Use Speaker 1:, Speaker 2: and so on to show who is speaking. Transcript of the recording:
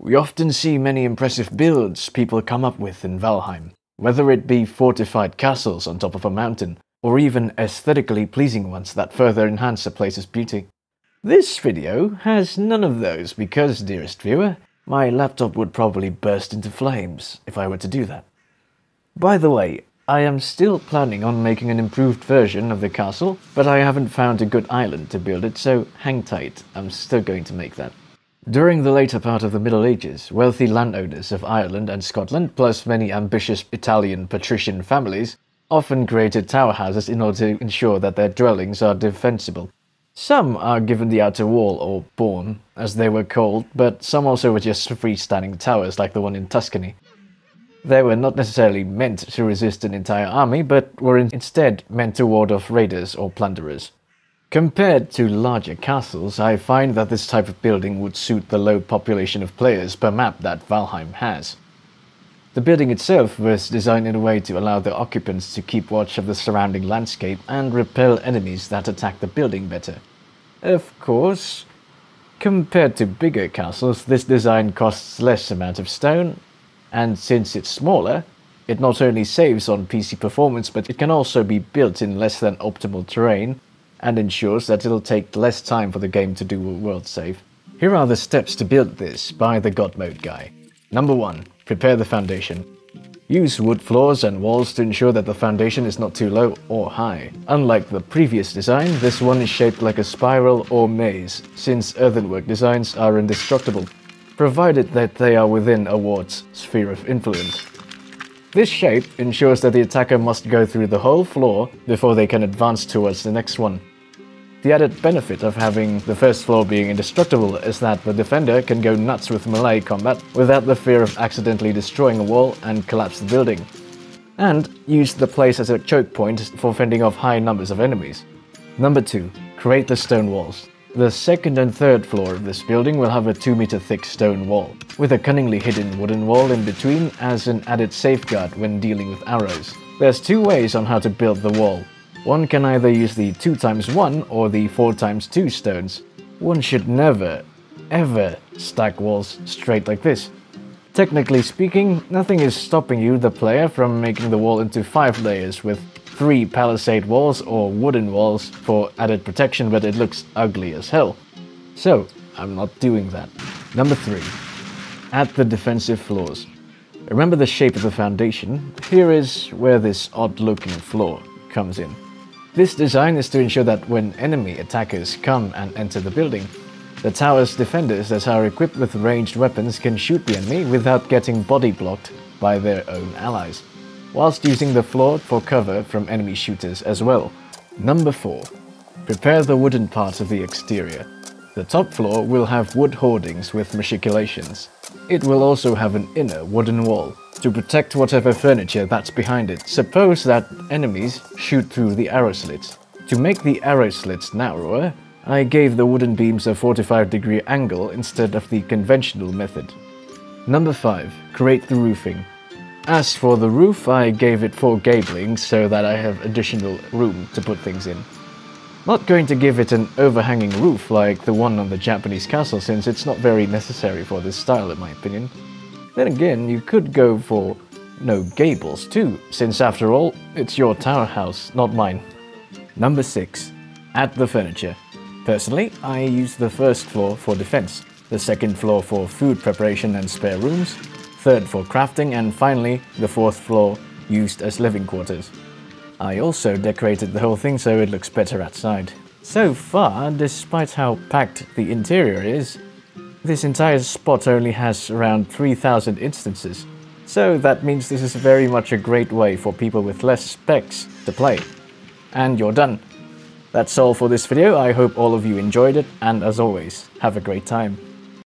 Speaker 1: We often see many impressive builds people come up with in Valheim, whether it be fortified castles on top of a mountain, or even aesthetically pleasing ones that further enhance a place's beauty. This video has none of those because, dearest viewer, my laptop would probably burst into flames if I were to do that. By the way, I am still planning on making an improved version of the castle, but I haven't found a good island to build it, so hang tight, I'm still going to make that. During the later part of the Middle Ages, wealthy landowners of Ireland and Scotland, plus many ambitious Italian patrician families, often created tower houses in order to ensure that their dwellings are defensible. Some are given the outer wall, or bawn, as they were called, but some also were just freestanding towers like the one in Tuscany. They were not necessarily meant to resist an entire army, but were instead meant to ward off raiders or plunderers. Compared to larger castles, I find that this type of building would suit the low population of players per map that Valheim has. The building itself was designed in a way to allow the occupants to keep watch of the surrounding landscape and repel enemies that attack the building better. Of course, compared to bigger castles, this design costs less amount of stone and since it's smaller, it not only saves on PC performance, but it can also be built in less than optimal terrain and ensures that it'll take less time for the game to do a world save. Here are the steps to build this by the God Mode guy. Number 1. Prepare the foundation. Use wood floors and walls to ensure that the foundation is not too low or high. Unlike the previous design, this one is shaped like a spiral or maze, since earthenwork designs are indestructible provided that they are within a ward's sphere of influence. This shape ensures that the attacker must go through the whole floor before they can advance towards the next one. The added benefit of having the first floor being indestructible is that the defender can go nuts with melee combat without the fear of accidentally destroying a wall and collapse the building, and use the place as a choke point for fending off high numbers of enemies. Number 2. Create the stone walls. The second and third floor of this building will have a 2 meter thick stone wall, with a cunningly hidden wooden wall in between as an added safeguard when dealing with arrows. There's two ways on how to build the wall. One can either use the 2 times 1 or the 4 times 2 stones. One should never, ever stack walls straight like this. Technically speaking, nothing is stopping you, the player, from making the wall into 5 layers with three palisade walls or wooden walls for added protection, but it looks ugly as hell. So, I'm not doing that. Number 3. Add the defensive floors. Remember the shape of the foundation? Here is where this odd looking floor comes in. This design is to ensure that when enemy attackers come and enter the building, the tower's defenders that are equipped with ranged weapons can shoot the enemy without getting body blocked by their own allies whilst using the floor for cover from enemy shooters as well. Number 4. Prepare the wooden part of the exterior. The top floor will have wood hoardings with machicolations. It will also have an inner wooden wall to protect whatever furniture that's behind it. Suppose that enemies shoot through the arrow slits. To make the arrow slits narrower, I gave the wooden beams a 45 degree angle instead of the conventional method. Number 5. Create the roofing. As for the roof, I gave it four gablings so that I have additional room to put things in. Not going to give it an overhanging roof like the one on the Japanese castle since it's not very necessary for this style in my opinion. Then again, you could go for no gables too, since after all, it's your tower house, not mine. Number 6. Add the furniture. Personally, I use the first floor for defense, the second floor for food preparation and spare rooms, third for crafting, and finally the fourth floor used as living quarters. I also decorated the whole thing so it looks better outside. So far, despite how packed the interior is, this entire spot only has around 3000 instances. So that means this is very much a great way for people with less specs to play. And you're done. That's all for this video, I hope all of you enjoyed it, and as always, have a great time.